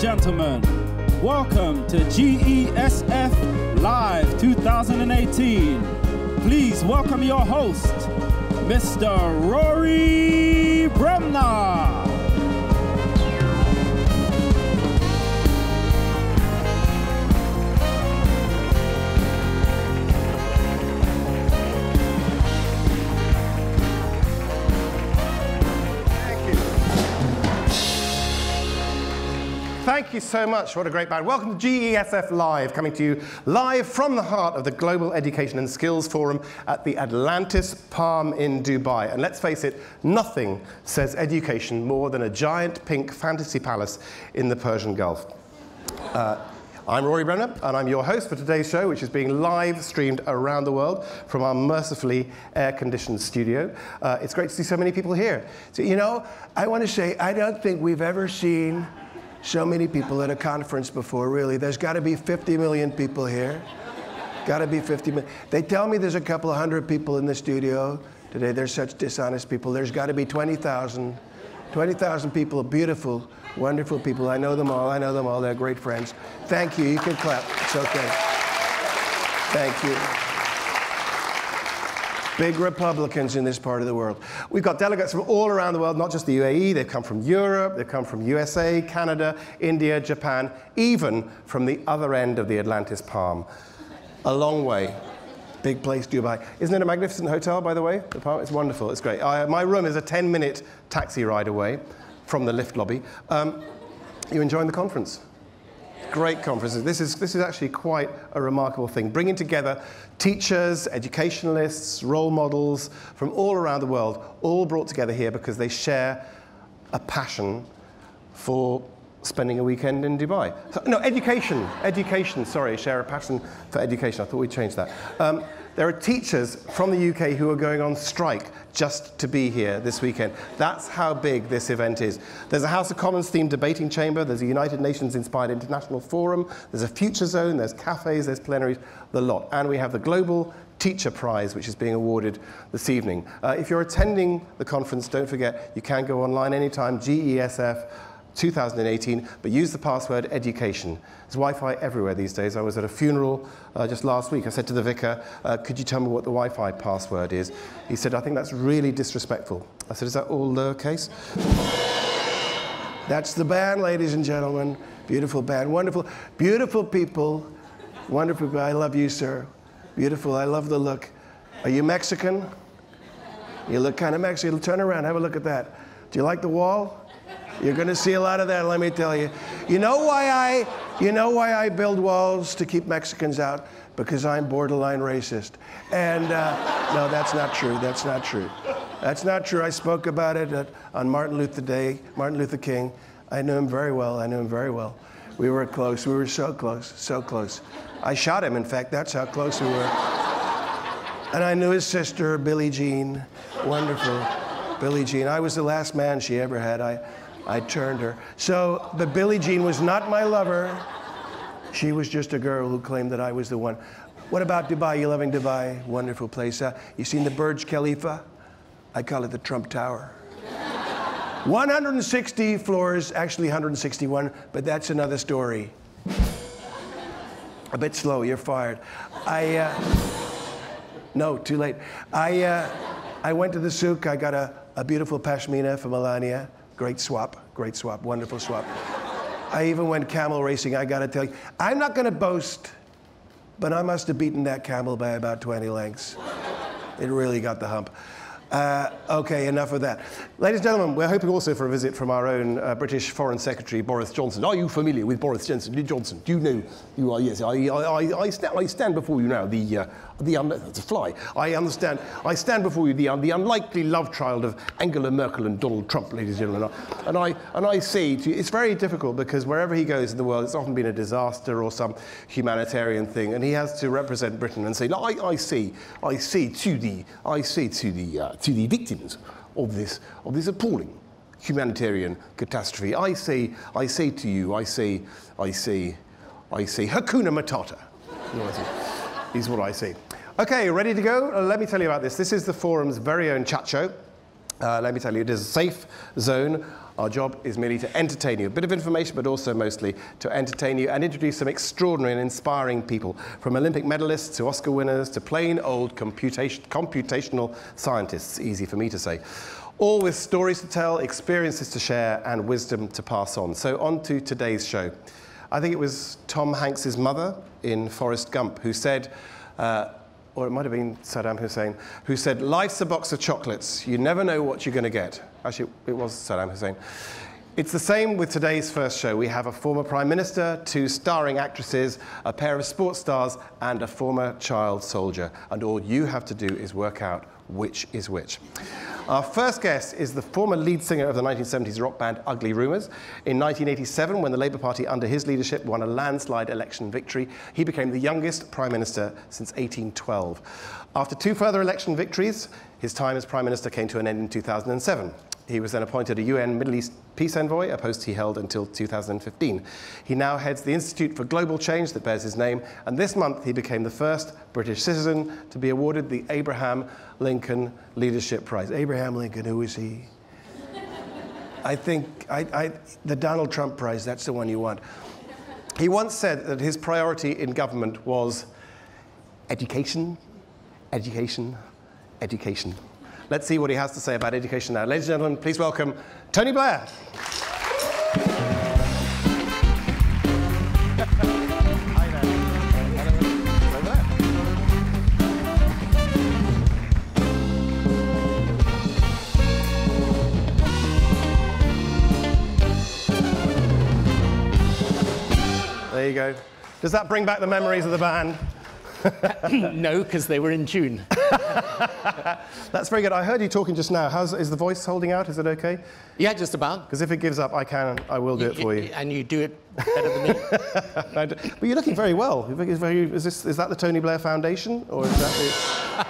Gentlemen, welcome to GESF Live 2018. Please welcome your host, Mr. Rory Bremner. Thank you so much. What a great band. Welcome to GESF Live, coming to you live from the heart of the Global Education and Skills Forum at the Atlantis Palm in Dubai. And let's face it, nothing says education more than a giant pink fantasy palace in the Persian Gulf. Uh, I'm Rory Bremner, and I'm your host for today's show, which is being live streamed around the world from our mercifully air conditioned studio. Uh, it's great to see so many people here. So, you know, I want to say, I don't think we've ever seen so many people at a conference before, really. There's got to be 50 million people here. got to be 50 million. They tell me there's a couple of hundred people in the studio today. They're such dishonest people. There's got to be 20,000. 20,000 people, beautiful, wonderful people. I know them all. I know them all. They're great friends. Thank you. You can clap. It's okay. Thank you big Republicans in this part of the world. We've got delegates from all around the world, not just the UAE. They've come from Europe, they've come from USA, Canada, India, Japan, even from the other end of the Atlantis Palm. A long way. Big place, Dubai. Isn't it a magnificent hotel, by the way? The palm, it's wonderful. It's great. I, my room is a 10-minute taxi ride away from the lift lobby. Um, you enjoying the conference? Great conferences. This is, this is actually quite a remarkable thing, bringing together teachers, educationalists, role models from all around the world, all brought together here because they share a passion for spending a weekend in Dubai. So, no, education, education, sorry, share a passion for education. I thought we'd change that. Um, there are teachers from the UK who are going on strike just to be here this weekend. That's how big this event is. There's a House of Commons themed debating chamber, there's a United Nations inspired international forum, there's a future zone, there's cafes, there's plenaries, the lot. And we have the Global Teacher Prize, which is being awarded this evening. Uh, if you're attending the conference, don't forget, you can go online anytime, GESF 2018, but use the password education. There's Wi-Fi everywhere these days. I was at a funeral uh, just last week. I said to the vicar, uh, could you tell me what the Wi-Fi password is? He said, I think that's really disrespectful. I said, is that all lowercase? that's the band, ladies and gentlemen. Beautiful band, wonderful, beautiful people. Wonderful, I love you, sir. Beautiful, I love the look. Are you Mexican? You look kind of Mexican. Turn around, have a look at that. Do you like the wall? You're going to see a lot of that, let me tell you. You know why I, you know why I build walls to keep Mexicans out? Because I'm borderline racist. And uh, no, that's not true. That's not true. That's not true. I spoke about it at, on Martin Luther Day, Martin Luther King. I knew him very well. I knew him very well. We were close. We were so close, so close. I shot him, in fact. That's how close we were. And I knew his sister, Billie Jean. Wonderful. Billie Jean. I was the last man she ever had. I, I turned her. So, but Billie Jean was not my lover. She was just a girl who claimed that I was the one. What about Dubai? You loving Dubai? Wonderful place. Uh, you seen the Burj Khalifa? I call it the Trump Tower. 160 floors, actually 161, but that's another story. A bit slow, you're fired. I, uh, no, too late. I, uh, I went to the souk, I got a, a beautiful pashmina for Melania. Great swap, great swap, wonderful swap. I even went camel racing, I gotta tell you. I'm not gonna boast, but I must have beaten that camel by about 20 lengths. It really got the hump. Uh, okay, enough of that. Ladies and gentlemen, we're hoping also for a visit from our own uh, British Foreign Secretary, Boris Johnson. Are you familiar with Boris Johnson? Johnson? Do you know? You are, yes. I, I, I, stand, I stand before you now, the, uh, the un- it's a fly. I understand. I stand before you, the, the unlikely love child of Angela Merkel and Donald Trump, ladies and gentlemen. And I, and I see, to, it's very difficult because wherever he goes in the world, it's often been a disaster or some humanitarian thing, and he has to represent Britain and say, I, I see, I see to the, I see to the, uh, to the victims of this, of this appalling humanitarian catastrophe. I say, I say to you, I say, I say, I say, Hakuna Matata. Is what I say. Okay, ready to go? Uh, let me tell you about this. This is the forum's very own chat show. Uh, let me tell you, it is a safe zone. Our job is merely to entertain you. A bit of information, but also mostly to entertain you and introduce some extraordinary and inspiring people, from Olympic medalists to Oscar winners to plain old computation, computational scientists, easy for me to say. All with stories to tell, experiences to share, and wisdom to pass on. So, on to today's show. I think it was Tom Hanks's mother in Forrest Gump who said, uh, or it might have been Saddam Hussein, who said, Life's a box of chocolates. You never know what you're going to get. Actually, it was Saddam Hussein. It's the same with today's first show. We have a former Prime Minister, two starring actresses, a pair of sports stars, and a former child soldier. And all you have to do is work out which is which. Our first guest is the former lead singer of the 1970s rock band Ugly Rumours. In 1987, when the Labour Party under his leadership won a landslide election victory, he became the youngest Prime Minister since 1812. After two further election victories, his time as Prime Minister came to an end in 2007. He was then appointed a UN Middle East Peace Envoy, a post he held until 2015. He now heads the Institute for Global Change that bears his name, and this month he became the first British citizen to be awarded the Abraham Lincoln Leadership Prize. Abraham Lincoln, who is he? I think I, I, the Donald Trump Prize, that's the one you want. He once said that his priority in government was education, education, education. Let's see what he has to say about education now. Ladies and gentlemen, please welcome Tony Blair. There you go. Does that bring back the memories of the band? no, because they were in tune. That's very good. I heard you talking just now. How's, is the voice holding out? Is it okay? Yeah, just about. Because if it gives up, I can, I will do it for you. And you do it better than me. but you're looking very well. Is, this, is that the Tony Blair Foundation? Or is that.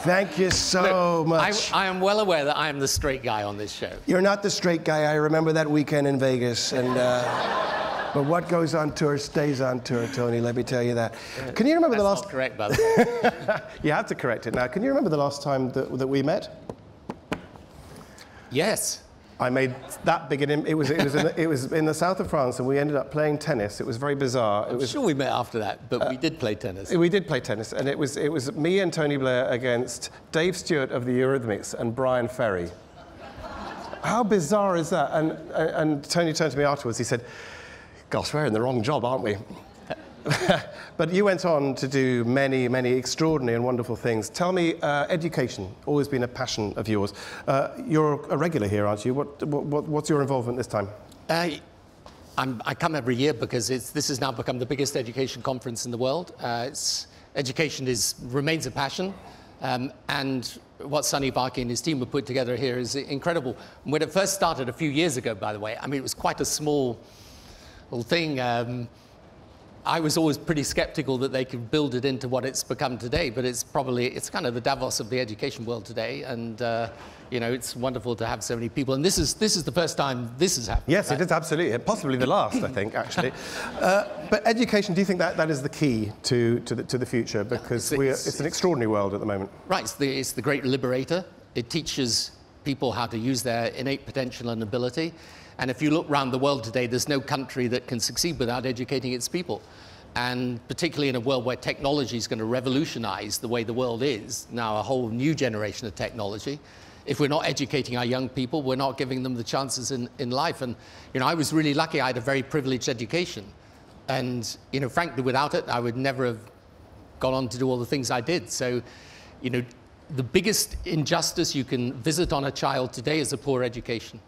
Thank you so Look, much. I, I, am well aware that I am the straight guy on this show. You're not the straight guy. I remember that weekend in Vegas. And. Uh, but what goes on tour stays on tour, Tony, let me tell you that. Can you remember That's the last... Correct, by the way. you have to correct it now. Can you remember the last time that, that we met? Yes. I made that big an it was it was in the, it was in the south of France and we ended up playing tennis. It was very bizarre. I'm was, sure we met after that, but uh, we did play tennis. We did play tennis, and it was it was me and Tony Blair against Dave Stewart of the Eurythmics and Bryan Ferry. How bizarre is that? And and Tony turned to me afterwards. He said, Gosh, we're in the wrong job, aren't we? but you went on to do many, many extraordinary and wonderful things. Tell me, uh, education, always been a passion of yours. Uh, you're a regular here, aren't you? What, what, what's your involvement this time? Uh, i come every year because this has now become the biggest education conference in the world. Uh, education is, remains a passion. Um, and what Sunny Varkey and his team have put together here is incredible. When it first started a few years ago, by the way, I mean, it was quite a small thing. Um, I was always pretty skeptical that they could build it into what it's become today, but it's probably, it's kind of the Davos of the education world today. And, uh, you know, it's wonderful to have so many people. And this is, this is the first time this has happened. Yes, right? it is absolutely. Possibly the last, I think, actually. Uh, but education, do you think that, that is the key to, to, the, to the future? Because it's, it's, it's an extraordinary world at the moment. Right, it's the, it's the great liberator. It teaches people how to use their innate potential and ability. And if you look around the world today, there's no country that can succeed without educating its people. And particularly in a world where technology is going to revolutionize the way the world is, now a whole new generation of technology. If we're not educating our young people, we're not giving them the chances in, in life. And, you know, I was really lucky. I had a very privileged education. And, you know, frankly, without it, I would never have gone on to do all the things I did. So, you know, the biggest injustice you can visit on a child today is a poor education.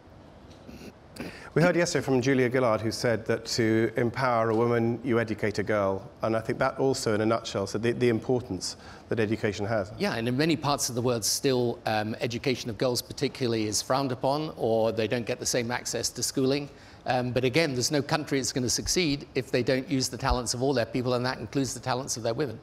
We heard yesterday from Julia Gillard who said that to empower a woman, you educate a girl. And I think that also, in a nutshell, said the, the importance that education has. Yeah, and in many parts of the world, still um, education of girls particularly is frowned upon or they don't get the same access to schooling. Um, but again, there's no country that's going to succeed if they don't use the talents of all their people, and that includes the talents of their women.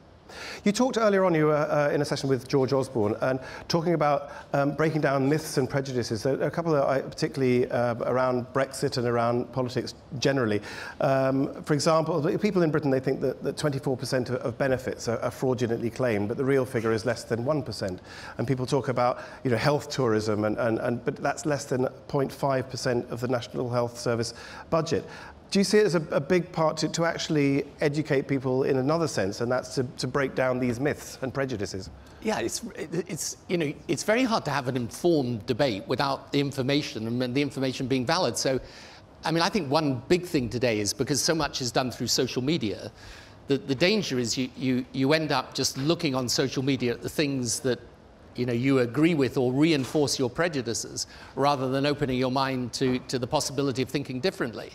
You talked earlier on, you were uh, in a session with George Osborne, and talking about um, breaking down myths and prejudices. A, a couple of, uh, particularly uh, around Brexit and around politics generally. Um, for example, people in Britain, they think that, that 24% of benefits are, are, fraudulently claimed, but the real figure is less than 1%. And people talk about, you know, health tourism, and, and, and but that's less than 0.5% of the National Health Service budget. Do you see it as a, a big part to, to, actually educate people in another sense, and that's to, to break down these myths and prejudices? Yeah, it's, it's, you know, it's very hard to have an informed debate without the information and the information being valid. So, I mean, I think one big thing today is because so much is done through social media, the, the danger is you, you, you end up just looking on social media at the things that you know, you agree with or reinforce your prejudices rather than opening your mind to, to the possibility of thinking differently.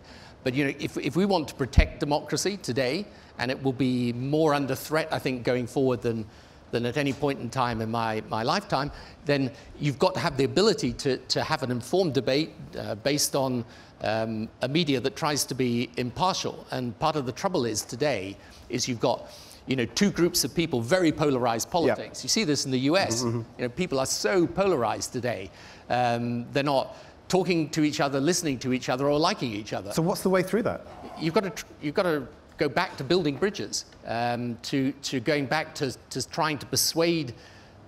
But you know, if, if we want to protect democracy today, and it will be more under threat, I think, going forward than, than at any point in time in my, my lifetime, then you've got to have the ability to, to have an informed debate uh, based on um, a media that tries to be impartial. And part of the trouble is today is you've got you know, two groups of people, very polarized politics. Yep. You see this in the US. Mm-hmm. You know, people are so polarized today. Um, they're not talking to each other, listening to each other, or liking each other. So what's the way through that? You've got to, you've got to go back to building bridges, um, to, to going back to, to trying to persuade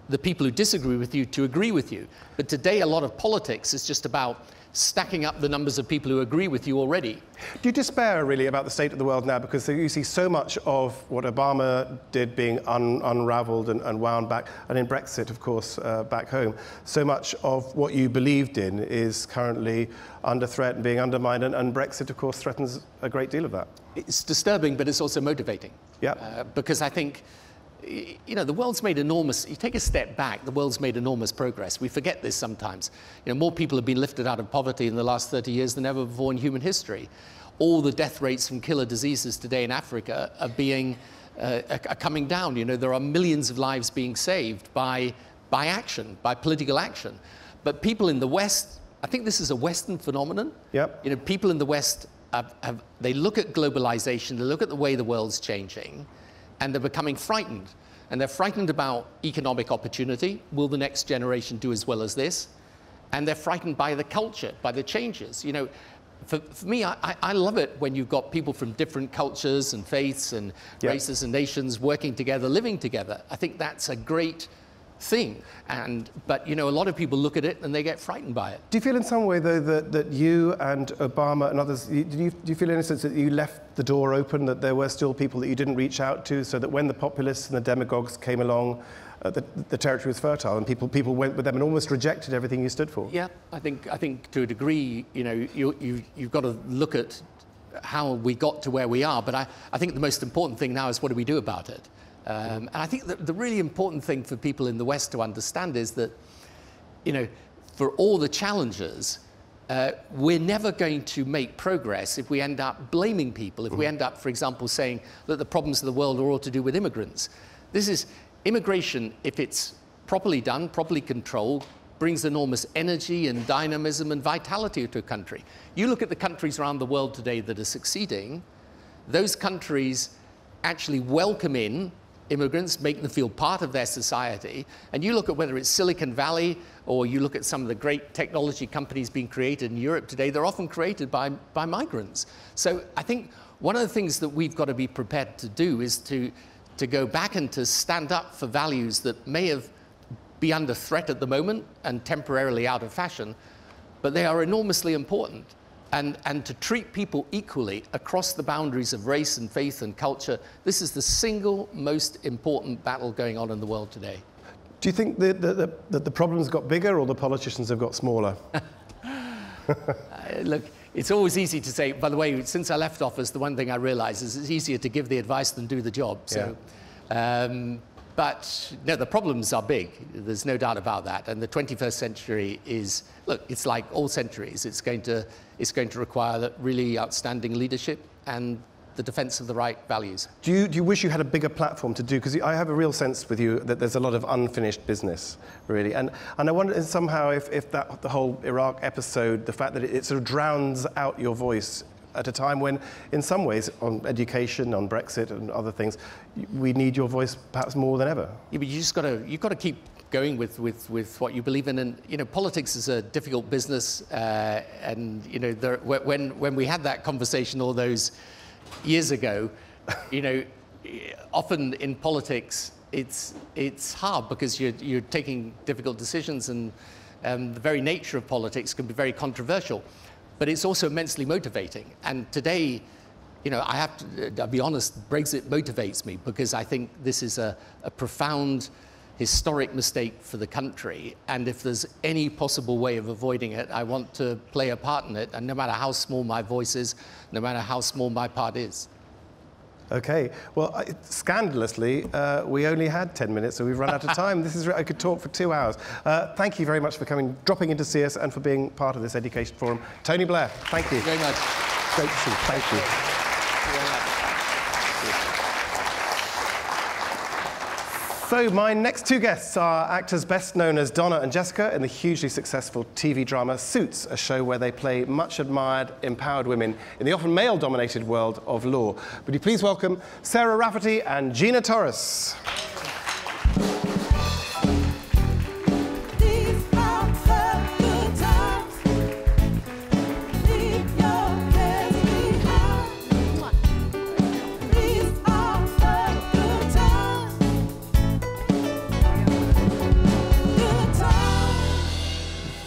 the people who disagree with you to agree with you. But today, a lot of politics is just about stacking up the numbers of people who agree with you already. Do you despair really about the state of the world now? Because you see so much of what Obama did being un unraveled and, and, wound back, and in Brexit, of course, uh, back home, so much of what you believed in is currently under threat and being undermined, and, and Brexit, of course, threatens a great deal of that. It's disturbing, but it's also motivating. Yeah. Uh, because I think you know, the world's made enormous, you take a step back, the world's made enormous progress. We forget this sometimes. You know, more people have been lifted out of poverty in the last 30 years than ever before in human history. All the death rates from killer diseases today in Africa are being, uh, are coming down. You know, there are millions of lives being saved by, by action, by political action. But people in the West, I think this is a Western phenomenon. Yep. You know, people in the West, have, have, they look at globalization, they look at the way the world's changing, and they're becoming frightened. And they're frightened about economic opportunity. Will the next generation do as well as this? And they're frightened by the culture, by the changes. You know, for, for me, I, I, love it when you've got people from different cultures and faiths and yep. races and nations working together, living together. I think that's a great thing. And, but, you know, a lot of people look at it and they get frightened by it. Do you feel in some way, though, that, that you and Obama and others, do you, do you feel in a sense that you left the door open, that there were still people that you didn't reach out to, so that when the populists and the demagogues came along, uh, the, the, territory was fertile and people, people went with them and almost rejected everything you stood for? Yeah, I think, I think to a degree, you know, you, you, you've got to look at how we got to where we are, but I, I think the most important thing now is what do we do about it? Um, and I think that the really important thing for people in the West to understand is that, you know, for all the challenges, uh, we're never going to make progress if we end up blaming people, if we mm-hmm. end up, for example, saying that the problems of the world are all to do with immigrants. This is immigration, if it's properly done, properly controlled, brings enormous energy and dynamism and vitality to a country. You look at the countries around the world today that are succeeding, those countries actually welcome in immigrants, make them feel part of their society. And you look at whether it's Silicon Valley or you look at some of the great technology companies being created in Europe today, they're often created by, by migrants. So I think one of the things that we've got to be prepared to do is to, to go back and to stand up for values that may have be under threat at the moment and temporarily out of fashion, but they are enormously important and, and to treat people equally across the boundaries of race and faith and culture. This is the single most important battle going on in the world today. Do you think that the, the, the problems got bigger or the politicians have got smaller? uh, look, it's always easy to say, by the way, since I left office, the one thing I realize is it's easier to give the advice than do the job. So, yeah. um, but no, the problems are big. There's no doubt about that. And the 21st century is, look, it's like all centuries. It's going to, it's going to require really outstanding leadership and the defense of the right values. Do you, do you wish you had a bigger platform to do? Because I have a real sense with you that there's a lot of unfinished business, really. And, and I wonder somehow if, if that, the whole Iraq episode, the fact that it, it sort of drowns out your voice at a time when, in some ways, on education, on Brexit, and other things, we need your voice perhaps more than ever. Yeah, but you just got to you've got to keep going with, with, with what you believe in. And you know, politics is a difficult business. Uh, and you know, there, when when we had that conversation all those years ago, you know, often in politics it's it's hard because you're you're taking difficult decisions and. Um, the very nature of politics can be very controversial but it's also immensely motivating. And today, you know, I have to uh, I'll be honest, Brexit motivates me because I think this is a, a profound historic mistake for the country. And if there's any possible way of avoiding it, I want to play a part in it. And no matter how small my voice is, no matter how small my part is. Okay. Well, I, scandalously, uh, we only had 10 minutes, so we've run out of time. this is I could talk for two hours. Uh, thank you very much for coming, dropping in to see us, and for being part of this education forum. Tony Blair, thank you. Thank you very much. Great to see you. Thank you. So, my next two guests are actors best known as Donna and Jessica in the hugely successful TV drama Suits, a show where they play much admired, empowered women in the often male dominated world of law. Would you please welcome Sarah Rafferty and Gina Torres?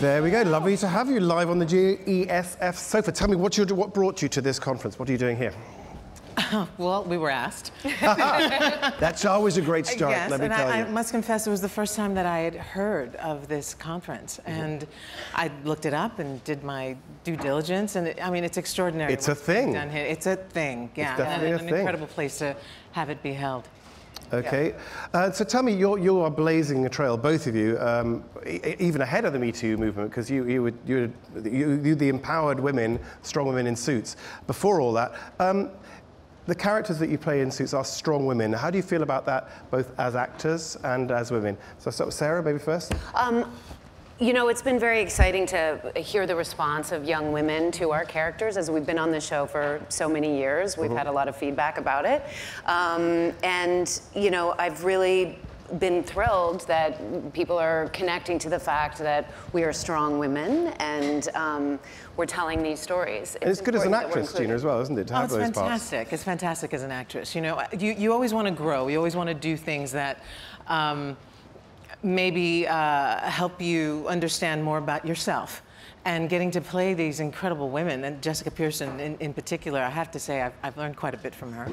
There we go. Lovely to have you live on the GESF sofa. Tell me what, you, what brought you to this conference. What are you doing here? well, we were asked. That's always a great start, yes, let me and tell I, you. I must confess, it was the first time that I had heard of this conference. Mm -hmm. And I looked it up and did my due diligence. And it, I mean, it's extraordinary. It's a thing. Done here. It's a thing, yeah. It's definitely and, a an thing. incredible place to have it be held. Okay. Yeah. Uh, so tell me, you're, you are blazing a trail, both of you, um, e even ahead of the Me Too movement, because you, you, were, you, were, you, you, the empowered women, strong women in suits. Before all that, um, the characters that you play in Suits are strong women. How do you feel about that, both as actors and as women? So I'll start with Sarah, maybe first. Um, you know, it's been very exciting to hear the response of young women to our characters as we've been on the show for so many years. We've mm -hmm. had a lot of feedback about it. Um, and, you know, I've really been thrilled that people are connecting to the fact that we are strong women and um, we're telling these stories. It's, it's good as an actress, Gina, as well, isn't it? To have oh, it's those fantastic. Parts. It's fantastic as an actress. You know, you, you always want to grow. You always want to do things that. Um, maybe uh, help you understand more about yourself. And getting to play these incredible women, and Jessica Pearson in, in particular, I have to say I've, I've learned quite a bit from her.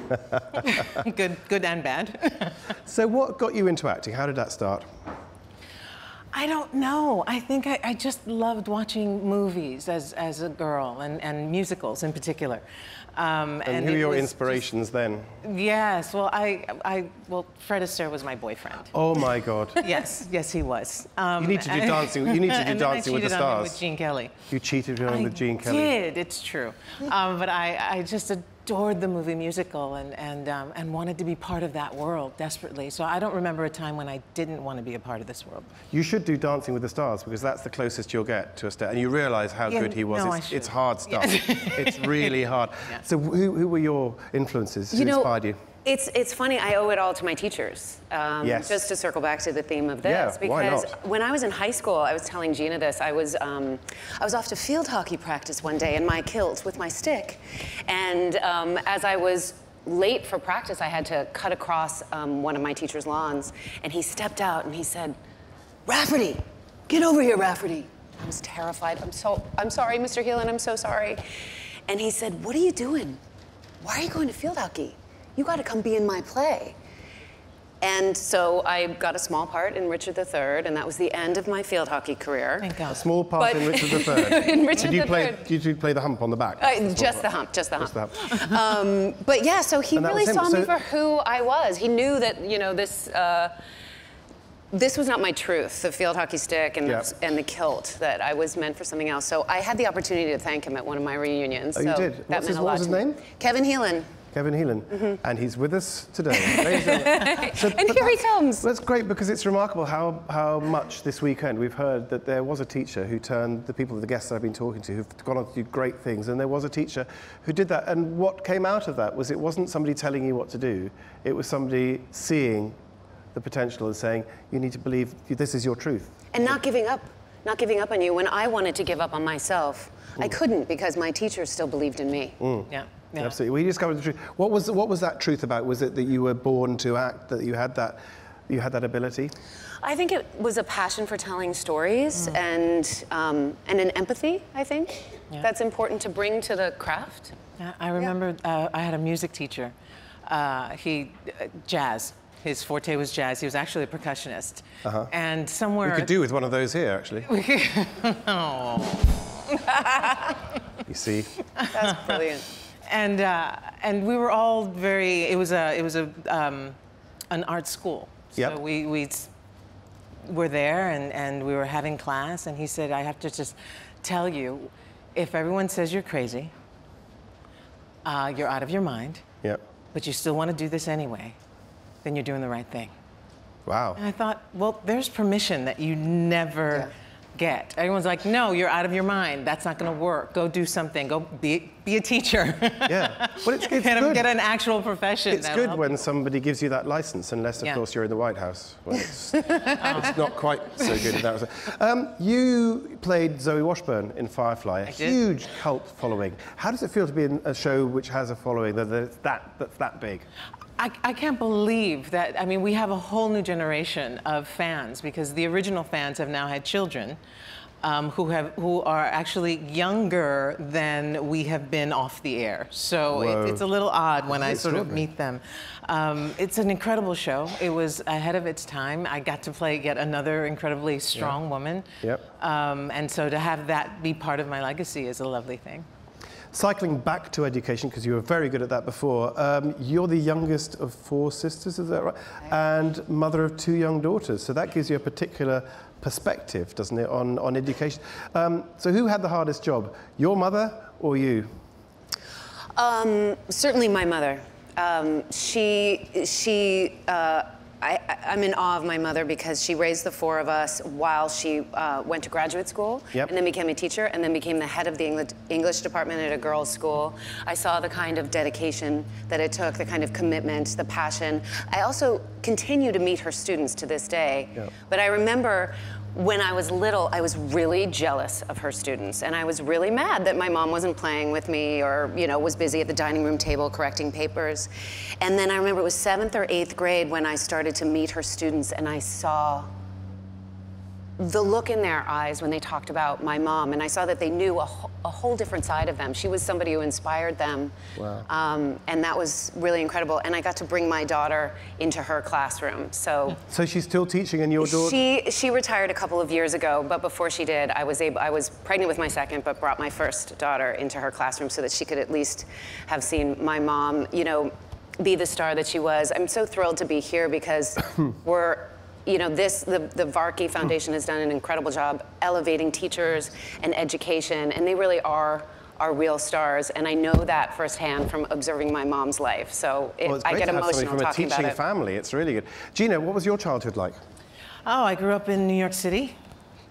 good, good and bad. so what got you into acting? How did that start? I don't know. I think I, I, just loved watching movies as, as a girl and, and musicals in particular. Um, and, and, who were your inspirations just, then? Yes, well, I, I, well, Fred Astaire was my boyfriend. Oh my God. yes, yes, he was. Um, you need to do dancing. You need to do dancing with the stars. with Gene Kelly. You cheated on with Gene Kelly. I did. It's true. Um, but I, I just adored the movie musical and, and, um, and wanted to be part of that world desperately. So I don't remember a time when I didn't want to be a part of this world. You should do Dancing with the Stars because that's the closest you'll get to a star. And you realize how yeah, good he was. No, it's, it's, hard stuff. it's really hard. Yeah. So who, who were your influences? Who you know, inspired you? It's, it's funny, I owe it all to my teachers. Um, yes. Just to circle back to the theme of this. Yeah, because why not? when I was in high school, I was telling Gina this, I was, um, I was off to field hockey practice one day in my kilt with my stick. And um, as I was late for practice, I had to cut across um, one of my teacher's lawns. And he stepped out and he said, Rafferty, get over here, Rafferty. I was terrified. I'm so, I'm sorry, Mr. Heelan, I'm so sorry. And he said, what are you doing? Why are you going to field hockey? You got to come be in my play. And so I got a small part in Richard III, and that was the end of my field hockey career. Thank God. A small part but in Richard III. in Richard did you III. Play, did you play the hump on the back? Uh, just the hump, just the hump. Just the hump. um, but yeah, so he really saw so me for who I was. He knew that, you know, this. Uh, this was not my truth, the field hockey stick and, yep. the, and the kilt, that I was meant for something else. So I had the opportunity to thank him at one of my reunions. Oh, so you did? That What's meant his, a lot what was his name? Kevin Heelan. Kevin Heelan, Mm-hmm. and he's with us today. Ladies and gentlemen. So- And here he that's- comes. That's great because it's remarkable how, how much this weekend we've heard that there was a teacher who turned the people, the guests I've been talking to, who've gone on to do great things, and there was a teacher who did that. And what came out of that was it wasn't somebody telling you what to do, it was somebody seeing the potential and saying, you need to believe this is your truth. And not giving up, not giving up on you. When I wanted to give up on myself, I couldn't because my teachers still believed in me. Yeah. Yeah. Absolutely. We discovered the truth. What was, what was that truth about? Was it that you were born to act, that you had that, you had that ability? I think it was a passion for telling stories and, um, and an empathy, I think, Yeah. that's important to bring to the craft. Yeah, I remember uh, I had a music teacher. Uh, he, uh, jazz. His forte was jazz. He was actually a percussionist. And somewhere. We could do with one of those here, actually. You see, That's brilliant. And uh, and we were all very. It was a it was a um, an art school. So Yep. we we were there and and we were having class, and he said, "I have to just tell you, if everyone says you're crazy, uh, you're out of your mind, yep. but you still want to do this anyway, then you're doing the right thing." Wow. And I thought, well, there's permission that you never get. Everyone's like, no, you're out of your mind. That's not going to work. Go do something. Go be, be a teacher. Yeah. Well, it's, it's get, good. get an actual profession. It's good when you. somebody gives you that license, unless, of Yeah. course, you're in the White House. It's, it's not quite so good in that. Um, you played Zoe Washburn in Firefly, a I did. huge cult following. How does it feel to be in a show which has a following that, that, that's that big? I, I can't believe that. I mean, we have a whole new generation of fans because the original fans have now had children. Um, who have who are actually younger than we have been off the air, so it, it's a little odd when I sort of meet them. Um, it's an incredible show. It was ahead of its time. I got to play yet another incredibly strong woman, Yep. um, and so to have that be part of my legacy is a lovely thing. Cycling back to education, because you were very good at that before, um, you're the youngest of four sisters, is that right? And mother of two young daughters. So that gives you a particular perspective, doesn't it, on, on education. Um, so who had the hardest job, your mother or you? Um, certainly my mother. Um, she, she, uh, I, I'm in awe of my mother because she raised the four of us while she uh, went to graduate school Yep. and then became a teacher and then became the head of the Engli- English department at a girls' school. I saw the kind of dedication that it took, the kind of commitment, the passion. I also continue to meet her students to this day. Yep. But I remember when I was little, I was really jealous of her students, and I was really mad that my mom wasn't playing with me or, you know, was busy at the dining room table correcting papers. And then I remember it was seventh or eighth grade when I started to meet her students, and I saw the look in their eyes when they talked about my mom, and I saw that they knew a, wh- a whole different side of them. She was somebody who inspired them, Wow. um, and that was really incredible. And I got to bring my daughter into her classroom, so. So she's still teaching and your daughter? She she retired a couple of years ago, but before she did, I was able I was pregnant with my second, but brought my first daughter into her classroom so that she could at least have seen my mom, you know, be the star that she was. I'm so thrilled to be here because we're you know, this the, the Varkey Foundation has done an incredible job elevating teachers and education, and they really are our real stars. And I know that firsthand from observing my mom's life. So it, well, it's I great get to have somebody emotional from a talking about teaching it. family. It's really good. Gina, what was your childhood like? Oh, I grew up in New York City,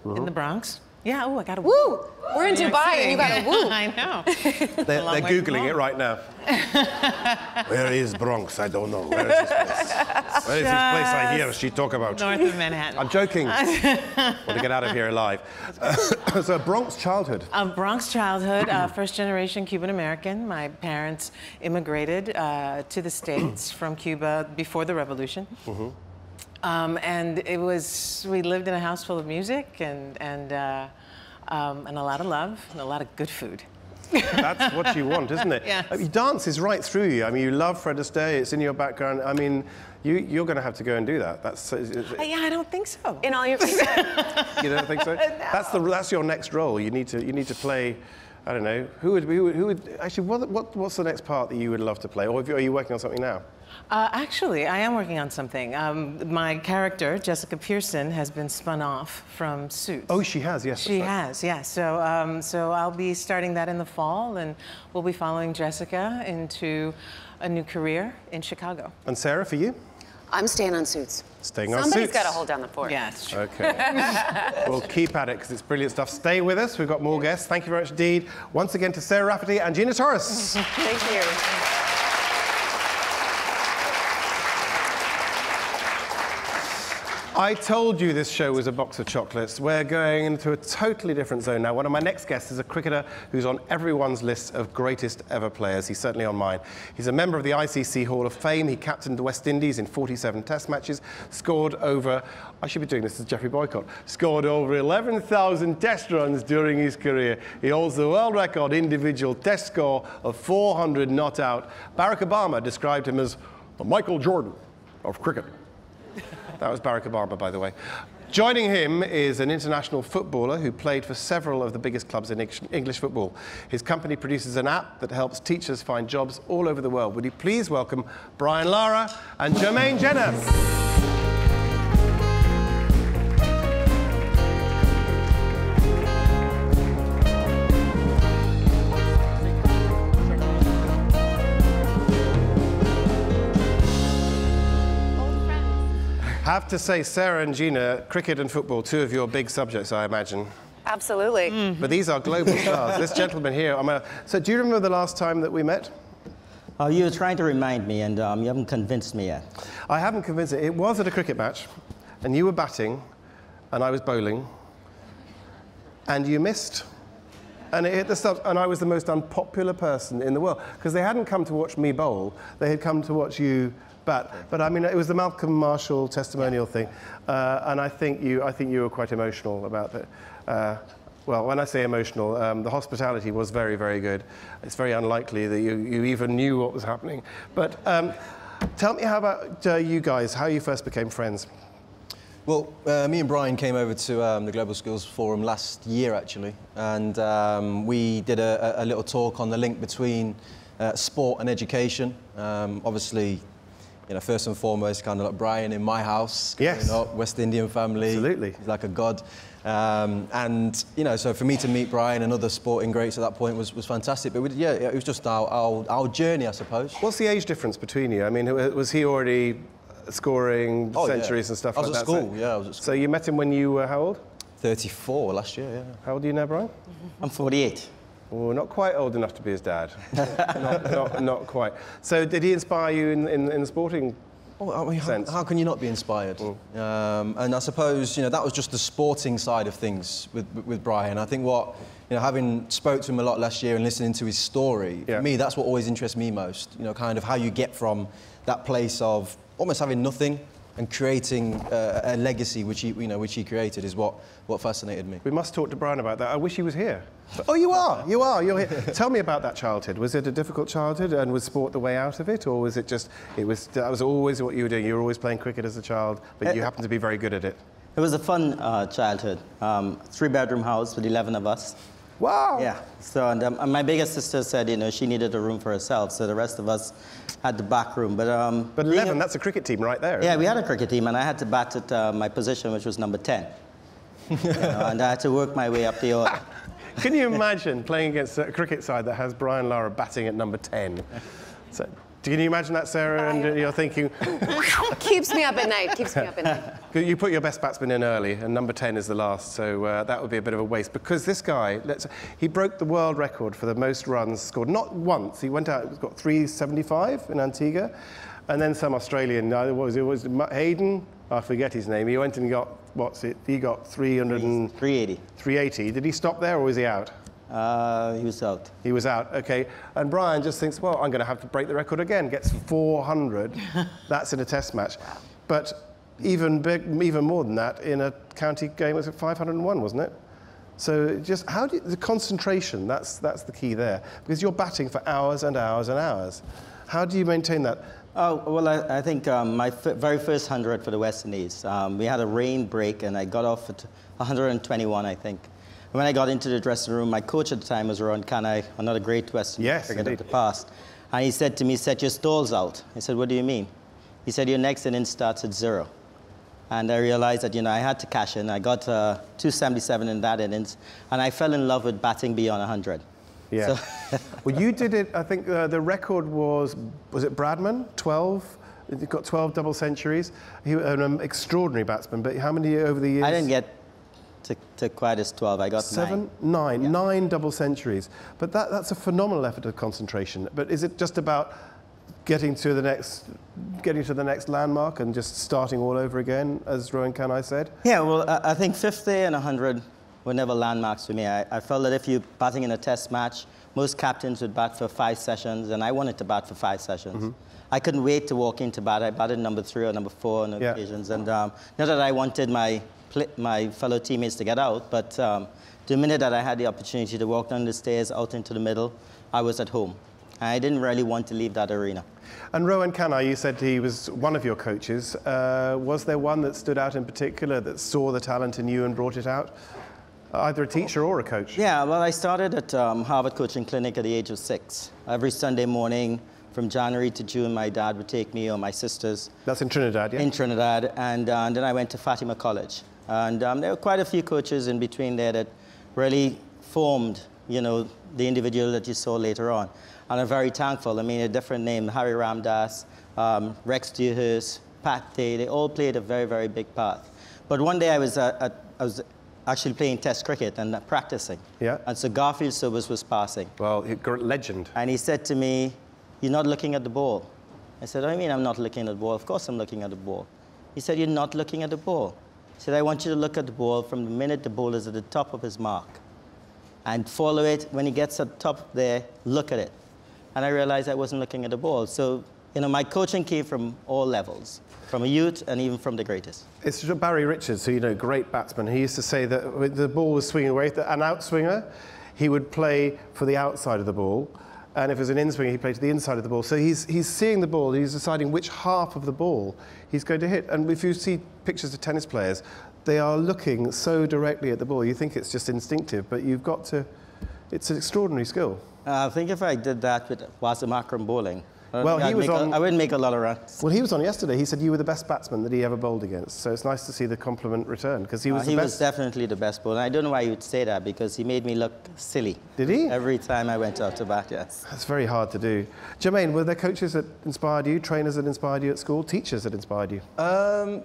in mm-hmm. the Bronx. Yeah. Oh, I got a Woo! We're in New York Dubai, and you got a woo. I know. They're, they're Googling it right now. Where is Bronx? I don't know. Where is this place? Where is this place I hear she talk about? North of Manhattan. I'm joking. Want to get out of here alive. so, Bronx childhood. A Bronx childhood, uh, first generation Cuban American. My parents immigrated uh, to the States from Cuba before the revolution. Um, and it was, we lived in a house full of music and, and, uh, um, and a lot of love and a lot of good food. That's what you want, isn't it? Yes. I mean, dance is right through you. I mean, you love Fred Astaire. It's in your background. I mean, you, you're going to have to go and do that. That's is- is- Uh, yeah, I don't think so. In all your you don't think so? That's the that's your next role. You need to you need to play. I don't know who would who would, who would actually what, what what's the next part that you would love to play, or if you, are you working on something now? Uh, actually, I am working on something. Um, my character, Jessica Pearson, has been spun off from Suits. Oh, she has, yes. She right. has, yes. So, um, so I'll be starting that in the fall, and we'll be following Jessica into a new career in Chicago. And Sarah, for you? I'm staying on suits. Staying on Somebody's Suits. got to hold down the fort. Yes. Okay. we'll keep at it because it's brilliant stuff. Stay with us. We've got more guests. Thank you very much indeed. Once again to Sarah Rafferty and Gina Torres. Thank you. I told you this show was a box of chocolates. We're going into a totally different zone now. One of my next guests is a cricketer who's on everyone's list of greatest ever players. He's certainly on mine. He's a member of the ICC Hall of Fame. He captained the West Indies in 47 Test matches, scored over, I should be doing this as Geoffrey Boycott, scored over 11,000 Test runs during his career. He holds the world record individual Test score of 400 not out. Barack Obama described him as the Michael Jordan of cricket. That was Barack Obama, by the way. Joining him is an international footballer who played for several of the biggest clubs in English football. His company produces an app that helps teachers find jobs all over the world. Would you please welcome Brian Lara and Jermaine Jenas? I have to say, Sarah and Gina, cricket and football, two of your big subjects, I imagine. Absolutely. But these are global stars. This gentleman here, I'm a, so do you remember the last time that we met? Oh, you were trying to remind me, and um, you haven't convinced me yet. I haven't convinced it. It was at a cricket match, and you were batting, and I was bowling, and you missed. And it hit the stumps, and I was the most unpopular person in the world because they hadn't come to watch me bowl; they had come to watch you bat. But I mean, it was the Malcolm Marshall testimonial thing, uh, and I think you, I think you were quite emotional about that. Uh, well, when I say emotional, um, the hospitality was very, very good. It's very unlikely that you, you even knew what was happening. But um, tell me how about uh, you guys, how you first became friends. Well, uh, me and Brian came over to um, the Global Skills Forum last year, actually, and um, we did a, a little talk on the link between uh, sport and education. Um, obviously, you know, first and foremost, kind of like Brian in my house, Yes. growing up, West Indian family, Absolutely. he's like a god. Um, and you know, so for me to meet Brian and other sporting greats at that point was, was fantastic. But we, yeah, it was just our, our, our journey, I suppose. What's the age difference between you? I mean, was he already scoring Oh, yeah. centuries and stuff I was like at that? school, yeah, I was at school. So you met him when you were how old? 34 last year, yeah. How old are you now, Brian? I'm 48. Oh, not quite old enough to be his dad. not, not, not quite. So did he inspire you in, in, in the sporting Oh, I mean, how, sense. how can you not be inspired? Um, and I suppose you know that was just the sporting side of things with with Brian. I think what you know, having spoke to him a lot last year and listening to his story, Yeah. for me, that's what always interests me most. You know, kind of how you get from that place of almost having nothing and creating uh, a legacy which he you know which he created is what what fascinated me. We must talk to Brian about that. I wish he was here. Oh, you are. You are. You're here. Tell me about that childhood. Was it a difficult childhood, and was sport the way out of it, or was it just it was that was always what you were doing? You were always playing cricket as a child, but you happened to be very good at it. It was a fun uh, childhood. Um, three-bedroom house with 11 of us. Wow. Yeah. So and, um, and my biggest sister said, you know, she needed a room for herself, so the rest of us had the back room. But um, But 11, a- that's a cricket team right there. Yeah, we had a cricket team, and I had to bat at uh, my position, which was number 10. You know, and I had to work my way up the order. Can you imagine playing against a cricket side that has Brian Lara batting at number 10? So, can you imagine that, Sarah? And you're thinking, keeps me up at night. Keeps me up at night. you put your best batsman in early, and number 10 is the last, so uh, that would be a bit of a waste. Because this guy, let's, he broke the world record for the most runs scored. Not once, he went out, he's got 375 in Antigua, and then some Australian, uh, what was it, was it Hayden? I forget his name. He went and got, what's it, he got 300 and, 380. 380. Did he stop there, or was he out? Uh, he was out. He was out, okay. And Brian just thinks, well, I'm going to have to break the record again. Gets 400. That's in a test match. But even big, even more than that, in a county game, it was at 501, wasn't it? So just how do you, the concentration? That's that's the key there because you're batting for hours and hours and hours. How do you maintain that? Oh, well, I, I think um, my f- very first 100 for the West Indies, um, we had a rain break and I got off at 121, I think. When I got into the dressing room, my coach at the time was Rohan Kanhai, another great West Indies Yes, of the past. And he said to me, set your stalls out. I said, what do you mean? He said, your next inning starts at zero. And I realized that, you know, I had to cash in. I got uh, 277 in that innings, and I fell in love with batting beyond 100. Yeah. So- well, you did it. I think uh, the record was was it Bradman? Twelve. He got 12 double centuries. He was an um, extraordinary batsman. But how many over the years? I didn't get to, to quite as 12. I got Seven, nine. nine, nine double centuries. But that, that's a phenomenal effort of concentration. But is it just about getting to the next, getting to the next landmark and just starting all over again, as Rohan Kanhai said? Yeah, well, I, I think 50 and 100 were never landmarks for me. I, I felt that if you're batting in a test match, most captains would bat for five sessions, and I wanted to bat for five sessions. Mm-hmm. I couldn't wait to walk into bat. I batted number three or number four on Yeah. occasions. And um, not that I wanted my, my fellow teammates to get out, but um, the minute that I had the opportunity to walk down the stairs out into the middle, I was at home. And I didn't really want to leave that arena. And Rohan Kanhai, you said he was one of your coaches. Uh, was there one that stood out in particular that saw the talent in you and brought it out? Either a teacher or a coach? Yeah, well, I started at um, Harvard Coaching Clinic at the age of six. Every Sunday morning, from January to June, my dad would take me or my sisters That's in Trinidad, yeah? in Trinidad, and, uh, and then I went to Fatima College. And um, there were quite a few coaches in between there that really formed, you know, the individual that you saw later on. And I'm very thankful. I mean, a different name, Harry Ramdas, um, Rex Dewhurst, Pat they all played a very, very big part. But one day I was, uh, at, I was actually playing test cricket and practicing. Yeah. And so Garfield Sobers was passing. Well, legend. And he said to me, You're not looking at the ball. I said, What do you mean I'm not looking at the ball? Of course I'm looking at the ball. He said, You're not looking at the ball. Said, I want you to look at the ball from the minute the ball is at the top of his mark. And follow it. When he gets at the top there, look at it. And I realized I wasn't looking at the ball. So, you know, my coaching came from all levels, from a youth and even from the greatest. It's Barry Richards, who you know, great batsman. He used to say that the ball was swinging away, an outswinger, he would play for the outside of the ball, and if it was an in-swinger, he played to the inside of the ball. So he's he's seeing the ball, he's deciding which half of the ball he's going to hit. And if you see pictures of tennis players, they are looking so directly at the ball. You think it's just instinctive, but you've got to. It's an extraordinary skill. Uh, I think if I did that with Wasim Akram bowling, I don't Well, think he I'd was make a- on- I wouldn't make a lot of runs. Well, he was on yesterday. He said you were the best batsman that he ever bowled against. So it's nice to see the compliment returned because he was Uh, the he best. was definitely the best bowler. I don't know why you would say that because he made me look silly. Did he? Every time I went out to bat, yes. That's very hard to do. Jermaine, were there coaches that inspired you, trainers that inspired you at school, teachers that inspired you? Um,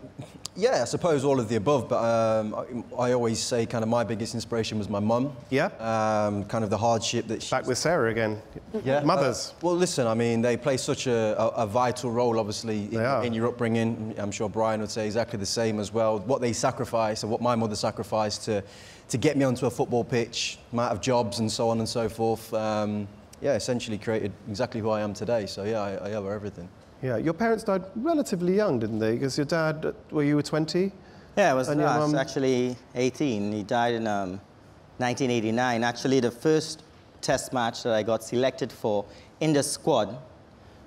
yeah, I suppose all of the above, but um, I, I always say kind of my biggest inspiration was my mum. Yeah? Um, kind of the hardship that she. Back with Sarah again. Yeah. Mothers. Uh, well, listen, I mean, they play such a, a, a vital role, obviously, in, in your upbringing. I'm sure Brian would say exactly the same as well. What they sacrificed, or what my mother sacrificed to, to get me onto a football pitch, amount of jobs and so on and so forth. Um, yeah, essentially created exactly who I am today. So yeah, I, I owe her everything. yeah, your parents died relatively young, didn't they? Because your dad, uh, well, you were 20. Yeah, it was And your uh, mum- actually 18. He died in um, 1989. Actually, the first test match that I got selected for in the squad,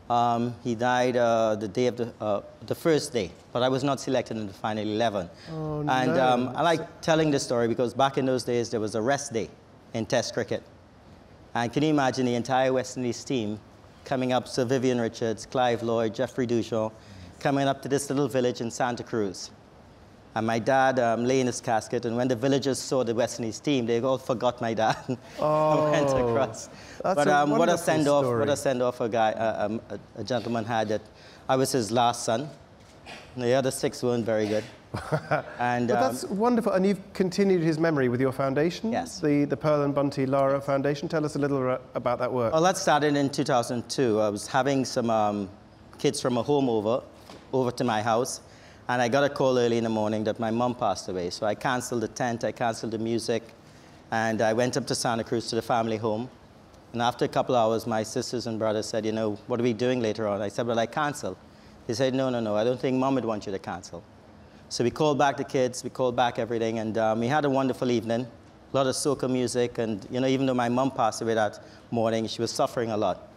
um, he died uh, the day of the, uh, the first day, but I was not selected in the final 11. Oh, and no. um, I like telling this story because back in those days, there was a rest day in test cricket. And can you imagine the entire West Indies team coming up, Sir Vivian Richards, Clive Lloyd, Jeffrey Dujon, coming up to this little village in Santa Cruz. And my dad um, lay in his casket, and when the villagers saw the West Indies team, they all forgot my dad oh, and went across. that's but a um, what a send-off! story. What a send-off a guy, uh, um, a, a gentleman had that I was his last son. The other six weren't very good. and But um, that's wonderful. And you've continued his memory with your foundation? Yes. The, the Pearl and Bunty Lara Foundation. Tell us a little about that work. Well, that started in 2002. I was having some um, kids from a home over, over to my house, and I got a call early in the morning that my mum passed away. So I canceled the tent, I canceled the music, and I went up to Santa Cruz to the family home. And after a couple hours, my sisters and brothers said, you know, what are we doing later on? I said, well, I cancel. They said, no, no, no, I don't think mum would want you to cancel. So we called back the kids, we called back everything, and um, we had a wonderful evening. A lot of soca music, and you know, even though my mum passed away that morning, she was suffering a lot.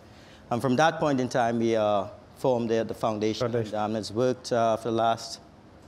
And from that point in time, we uh, formed the, the foundation. Foundation. And, um, it's worked uh, for the last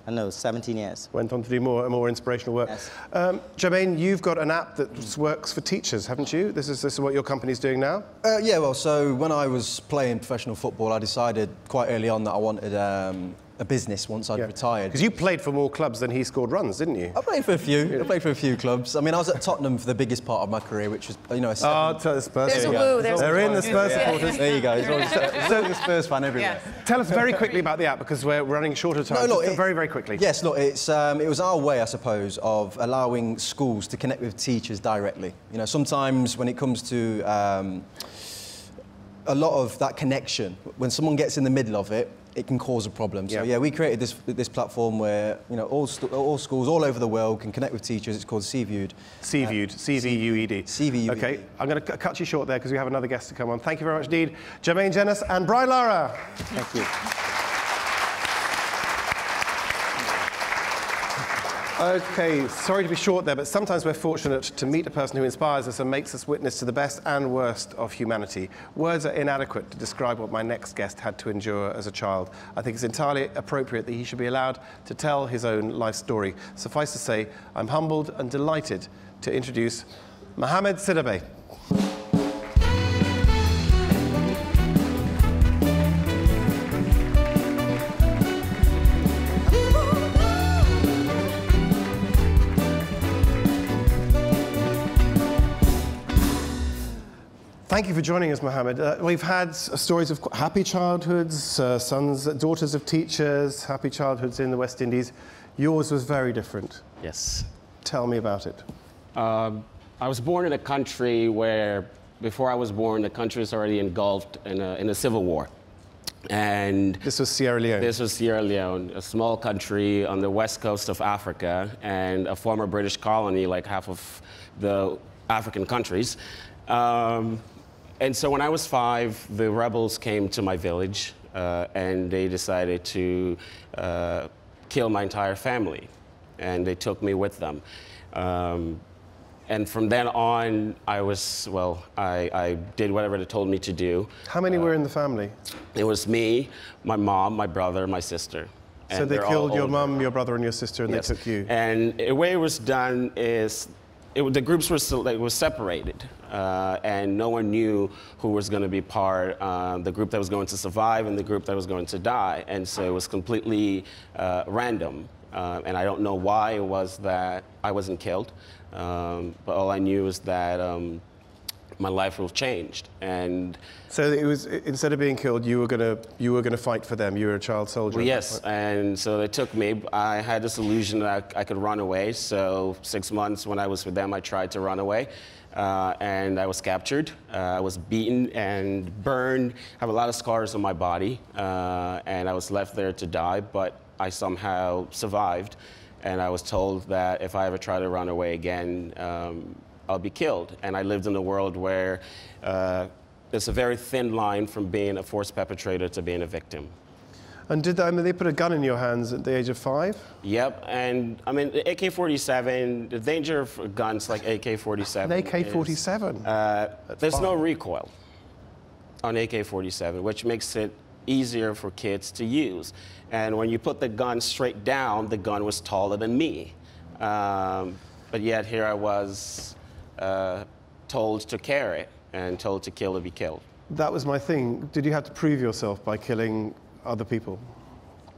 I know, 17 years. Went on to do more more inspirational work. Yes. Um, Jermaine, you've got an app that works for teachers, haven't you? This is this is what your company's doing now. Uh, yeah, well, so when I was playing professional football, I decided quite early on that I wanted um, a business once I'd retired. Because you played for more clubs than he scored runs, didn't you? I played for a few. I played for a few clubs. I mean, I was at Tottenham for the biggest part of my career, which was, you know, a seven- Oh, to the Spurs. There's a There you go. woo, there's They're in the Spurs supporters. There you go. There's always, there's a Spurs fan everywhere. Tell us very quickly about the app because we're running short of time. No, look, it- very, very quickly. Yes, look, it's, um, it was our way, I suppose, of allowing schools to connect with teachers directly. You know, sometimes when it comes to um, a lot of that connection, when someone gets in the middle of it, it can cause a problem. So Yeah. yeah, we created this this platform where you know all all schools all over the world can connect with teachers. It's called. CVU'd, C-V-U-E-D. CVUED. Okay, I'm going to cut you short there because we have another guest to come on. Thank you very much indeed. Jermaine Jenas and Brian Lara. Thank you. Okay, sorry to be short there, but sometimes we're fortunate to meet a person who inspires us and makes us witness to the best and worst of humanity. Words are inadequate to describe what my next guest had to endure as a child. I think it's entirely appropriate that he should be allowed to tell his own life story. Suffice to say, I'm humbled and delighted to introduce Mohamed Sidibay. Thank you for joining us, Mohamed. Uh, we've had stories of happy childhoods, uh, sons, daughters of teachers, happy childhoods in the West Indies. Yours was very different. Yes. Tell me about it. Um, I was born in a country where, before I was born, the country was already engulfed in a, in a civil war. And This was Sierra Leone. this was Sierra Leone, a small country on the west coast of Africa and a former British colony, like half of the African countries. Um, and so when I was five, the rebels came to my village uh, and they decided to uh, kill my entire family. And they took me with them. Um, and from then on, I was, well, I, I did whatever they told me to do. How many were in the family? It was me, my mom, my brother, my sister. so they killed your mom, your brother, and your sister, and Yes. they took you. And the way it was done is, it, the groups were like, was separated, uh, and no one knew who was going to be part. Uh, the group that was going to survive and the group that was going to die, and so it was completely uh, random. Uh, and I don't know why it was that I wasn't killed, um, but all I knew is that um, my life was changed, and So it was instead of being killed, you were gonna you were gonna fight for them. You were a child soldier. Well, yes, and so they took me. I had this illusion that I, I could run away. So six months when I was with them, I tried to run away, uh, and I was captured. Uh, I was beaten and burned. I have a lot of scars on my body, uh, and I was left there to die. But I somehow survived, and I was told that if I ever try to run away again, um, I'll be killed. And I lived in a world where. Uh, it's a very thin line from being a forced perpetrator to being a victim. And did they, I mean, they put a gun in your hands at the age of five? Yep, and I mean, AK-47, the danger of guns like AK-47. An AK-47. is, Uh, there's no recoil on AK-47, which makes it easier for kids to use. And when you put the gun straight down, the gun was taller than me. Um, but yet here I was uh, told to carry it and told to kill or be killed. That was my thing. Did you have to prove yourself by killing other people?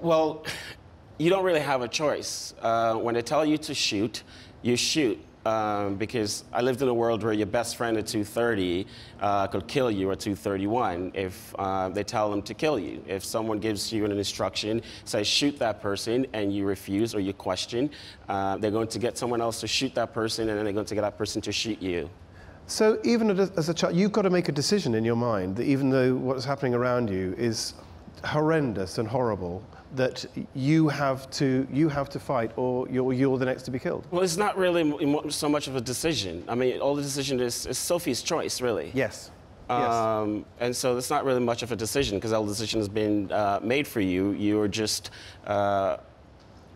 Well, you don't really have a choice. Uh, when they tell you to shoot, you shoot. Um, because I lived in a world where your best friend at 230 uh, could kill you at 231 if uh, they tell them to kill you. If someone gives you an instruction, says shoot that person, and you refuse or you question, uh, they're going to get someone else to shoot that person, and then they're going to get that person to shoot you. So even as as a child, you've got to make a decision in your mind that even though what's happening around you is horrendous and horrible, that you have to you have to fight, or you're, you're the next to be killed. Well, it's not really so much of a decision. I mean, all the decision is, is Sophie's choice, really. Yes. Yes. Um, and so it's not really much of a decision because all the decision has been uh, made for you. You're just uh,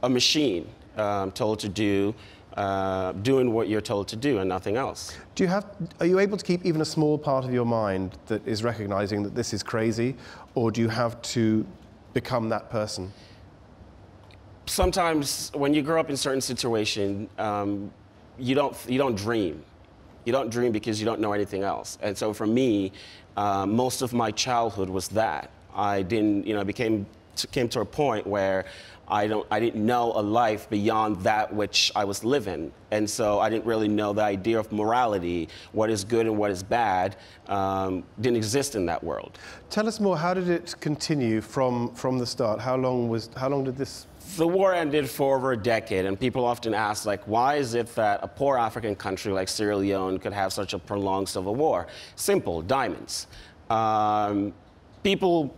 a machine um, told to do, uh, doing what you're told to do and nothing else. Do you have? Are you able to keep even a small part of your mind that is recognizing that this is crazy, or do you have to become that person? sometimes when you grow up in certain situation, um, you don't you don't dream. You don't dream because you don't know anything else. And so for me, uh, most of my childhood was that. I didn't, you know, became came to a point where I don't I didn't know a life beyond that which I was living, and so I didn't really know the idea of morality, what is good and what is bad, um, didn't exist in that world. Tell us more. How did it continue from from the start? How long was how long did this the war ended for over a decade, and people often ask, like, why is it that a poor African country like Sierra Leone could have such a prolonged civil war? Simple, diamonds. Um, people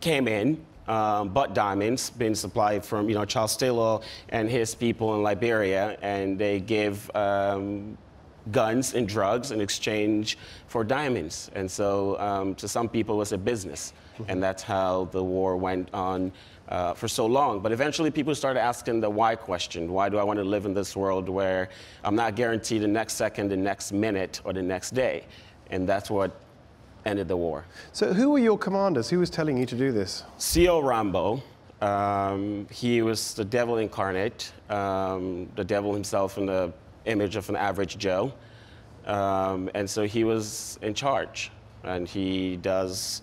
came in, um, but diamonds being supplied from, you know, Charles Taylor and his people in Liberia, and they give um, guns and drugs in exchange for diamonds. And so um, to some people, it's a business. And that's how the war went on uh, for so long. But eventually, people started asking the why question why do I want to live in this world where I'm not guaranteed the next second, the next minute, or the next day? And that's what ended the war. So, who were your commanders? Who was telling you to do this? C.O. Rambo. Um, he was the devil incarnate, um, the devil himself in the image of an average Joe. Um, and so he was in charge, and he does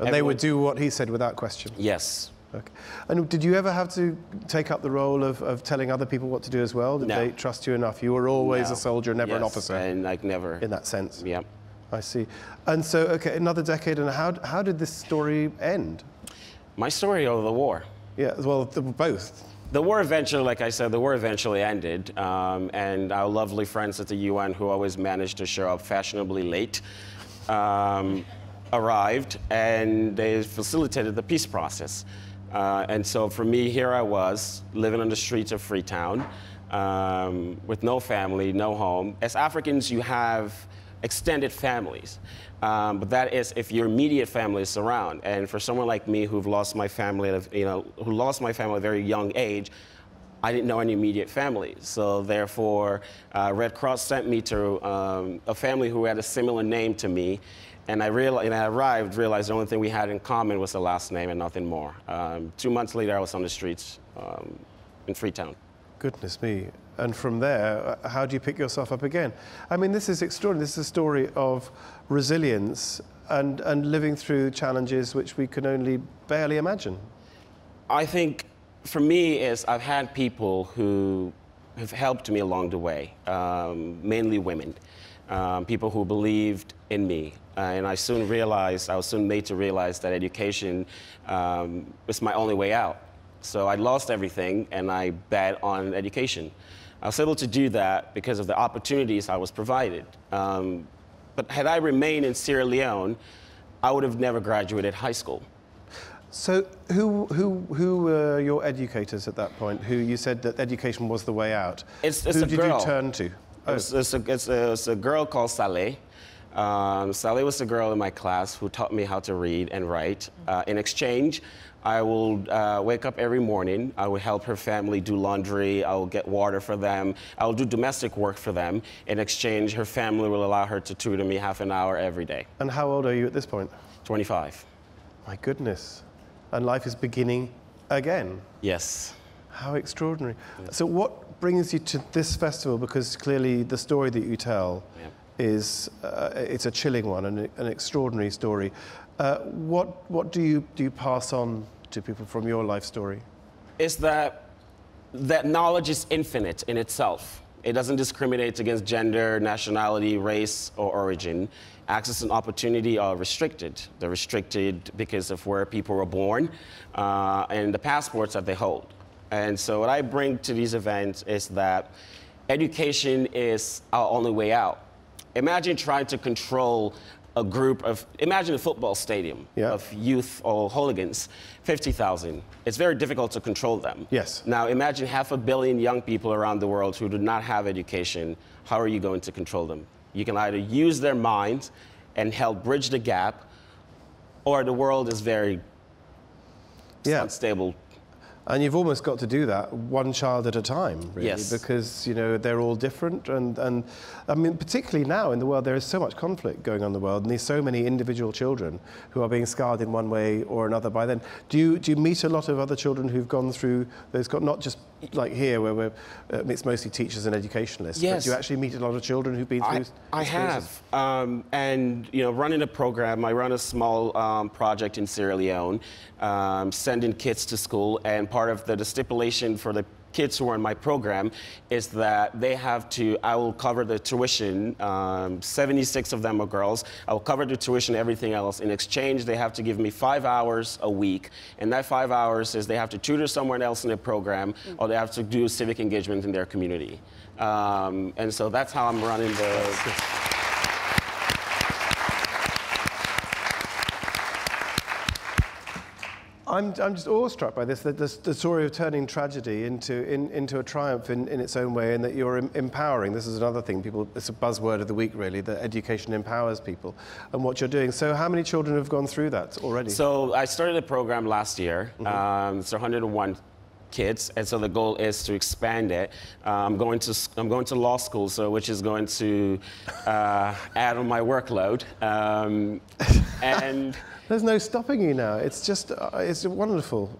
and Everyone, they would do what he said without question? Yes. Okay. And did you ever have to take up the role of, of telling other people what to do as well? Did no. they trust you enough? You were always no. a soldier, never yes, an officer. and like never. In that sense. Yep. I see. And so, okay, another decade, and how, how did this story end? My story of the war. Yeah, well, the, both. The war eventually, like I said, the war eventually ended, um, and our lovely friends at the UN, who always managed to show up fashionably late, um, arrived and they facilitated the peace process. Uh, and so for me, here I was living on the streets of Freetown um, with no family, no home. As Africans, you have extended families. Um, but that is if your immediate family is around. And for someone like me who've lost my family, you know, who lost my family at a very young age, I didn't know any immediate family. So therefore, uh, Red Cross sent me to um, a family who had a similar name to me. And I, and I arrived, realized the only thing we had in common was the last name and nothing more. Um, two months later, I was on the streets um, in Freetown. Goodness me. And from there, how do you pick yourself up again? I mean, this is extraordinary. This is a story of resilience and, and living through challenges which we can only barely imagine. I think for me is I've had people who have helped me along the way, um, mainly women, um, people who believed in me, uh, and I soon realized, I was soon made to realize that education um, was my only way out. So I lost everything and I bet on education. I was able to do that because of the opportunities I was provided. Um, but had I remained in Sierra Leone, I would have never graduated high school. So who, who, who were your educators at that point, who you said that education was the way out? It's, it's who did girl. you turn to? Oh. It's, it's, a, it's, a, it's a girl called Sally. Um, Sally was the girl in my class who taught me how to read and write. Uh, in exchange, I will uh, wake up every morning. I will help her family do laundry. I will get water for them. I will do domestic work for them. In exchange, her family will allow her to tutor me half an hour every day. And how old are you at this point? 25. My goodness. And life is beginning again. Yes. How extraordinary. So, what brings you to this festival? Because clearly, the story that you tell is uh, it's a chilling one and an extraordinary story. Uh, what what do you do you pass on to people from your life story? Is that that knowledge is infinite in itself. It doesn't discriminate against gender, nationality, race, or origin. Access and opportunity are restricted. They're restricted because of where people were born uh, and the passports that they hold. And so, what I bring to these events is that education is our only way out imagine trying to control a group of, imagine a football stadium yeah. of youth or hooligans, 50,000. It's very difficult to control them. Yes. Now imagine half a billion young people around the world who do not have education. How are you going to control them? You can either use their minds and help bridge the gap, or the world is very yeah. unstable And you've almost got to do that one child at a time, really, Yes. because you know they're all different, and, and I mean particularly now in the world there is so much conflict going on in the world, and there's so many individual children who are being scarred in one way or another by then. Do you do you meet a lot of other children who've gone through those, got not just like here where we're uh, it's mostly teachers and educationalists, but Yes. do you actually meet a lot of children who've been through? I, I have, um, and you know, running a program. I run a small um, project in Sierra Leone, um, sending kids to school, and part of the, the stipulation for the kids who are in my program is that they have to. I will cover the tuition. Um, 76 of them are girls. I will cover the tuition, everything else. In exchange, they have to give me five hours a week, and that five hours is they have to tutor someone else in the program, or they have to do civic engagement in their community. Um, and so that's how I'm running the. I'm, I'm just awestruck by this, the, the, the story of turning tragedy into, in, into a triumph in, in its own way, and that you're em- empowering. This is another thing, people, it's a buzzword of the week, really, that education empowers people and what you're doing. So, how many children have gone through that already? So I started a program last year. Um, it's 101 kids, and so the goal is to expand it. Uh, I'm going to I'm going to law school, so which is going to uh, add on my workload. Um, and There's no stopping you now. It's just, uh, it's wonderful.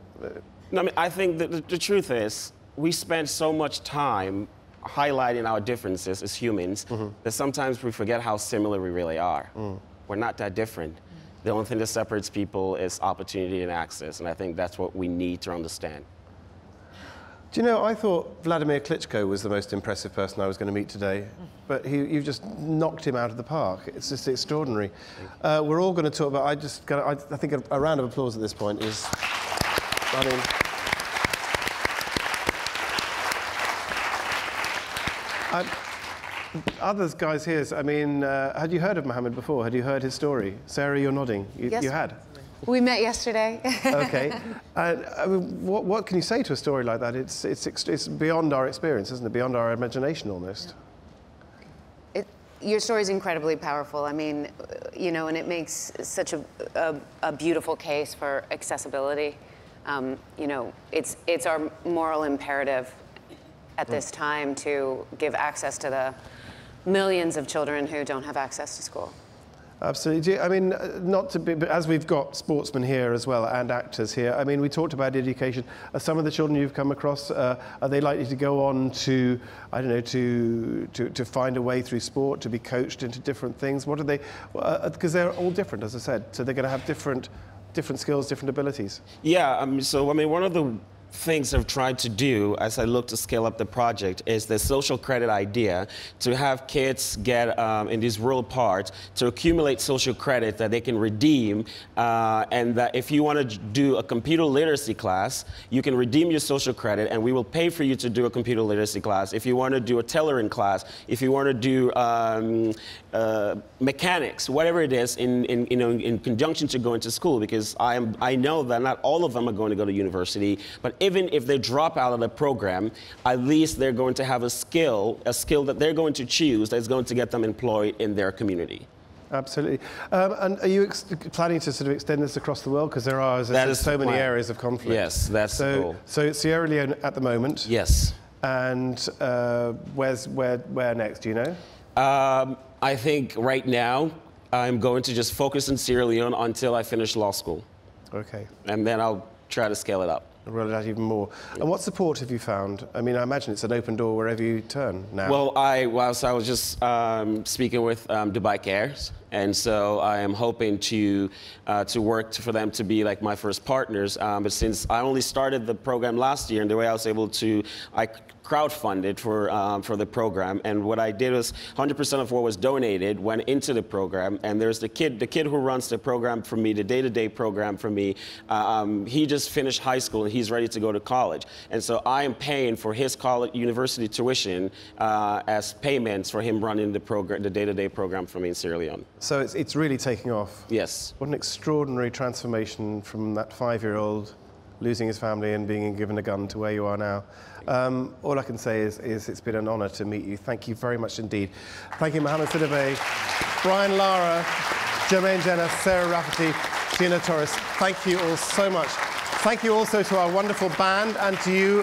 No, I mean, I think that the, the truth is, we spend so much time highlighting our differences as humans that sometimes we forget how similar we really are. We're not that different. The only thing that separates people is opportunity and access, and I think that's what we need to understand. Do you know, I thought Vladimir Klitschko was the most impressive person I was going to meet today, but he, you've just knocked him out of the park. It's just extraordinary. Uh, we're all going to talk about, I just, gonna, I, I think a, a round of applause at this point is, I mean, I, others guys here, I mean, uh, had you heard of Mohamed before? Had you heard his story? Sarah, you're nodding. You, Yes. you had? We met yesterday. okay. And I mean, what, what can you say to a story like that? It's, it's, it's beyond our experience, isn't it? Beyond our imagination almost. It, your story is incredibly powerful. I mean, uh, you know, and it makes such a, a, a beautiful case for accessibility. Um, you know, it's, it's our moral imperative at this time to give access to the millions of children who don't have access to school. Absolutely. I mean, uh, not to be, but as we've got sportsmen here as well and actors here, I mean, we talked about education. Are some of the children you've come across, uh, are they likely to go on to, I don't know, to, to, to find a way through sport, to be coached into different things? What are they, because they're all different, as I said, so they're going to have different, different skills, different abilities. Yeah, um, so I mean, one of the things I've tried to do as I look to scale up the project is the social credit idea to have kids get um, in these rural parts to accumulate social credit that they can redeem, uh, and that if you want to do a computer literacy class, you can redeem your social credit, and we will pay for you to do a computer literacy class. If you want to do a tailoring class, if you want to do um, uh, mechanics, whatever it is, in, in, you know, in conjunction to going to school, because I, am, I know that not all of them are going to go to university, but even if they drop out of the program, at least they're going to have a skill, a skill that they're going to choose that's going to get them employed in their community. Absolutely. Um, and are you ex- planning to sort of extend this across the world? Because there are, as I That said, is so many areas of conflict. Yes, that's so. So Sierra Leone at the moment. Yes. And uh, where's where where next? Do you know? Um, I think right now I'm going to just focus in Sierra Leone until I finish law school, Okay. and then I'll try to scale it up. Roll it out even more. And what support have you found? I mean, I imagine it's an open door wherever you turn now. Well, I whilst I was just um, speaking with um, Dubai Cares, and so I am hoping to uh, to work for them to be like my first partners. Um, but since I only started the program last year, and the way I was able to, I crowdfunded for um, for the program, and what I did was 100% of what was donated went into the program. And there's the kid, the kid who runs the program for me, the day-to-day program for me. Um, he just finished high school and he's ready to go to college, and so I am paying for his college university tuition uh, as payments for him running the program, the day-to-day program for me in Sierra Leone. So it's, it's really taking off. Yes. What an extraordinary transformation from that five-year-old losing his family and being given a gun to where you are now. Um, all I can say is, is it's been an honour to meet you. Thank you very much indeed. Thank you, Mohamed Sidibay, Brian Lara, Jermaine Jenas, Sarah Rafferty, Gina Torres. Thank you all so much Thank you also to our wonderful band and to you,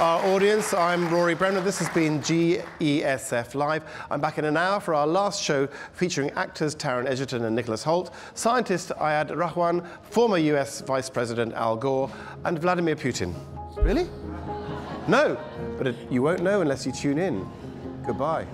our audience. I'm Rory Bremner. This has been GESF Live. I'm back in an hour for our last show featuring actors Taron Egerton and Nicholas Hoult, scientist Iyad Rahwan, former US Vice President Al Gore, and Vladimir Putin. Really? No, but it, you won't know unless you tune in. Goodbye.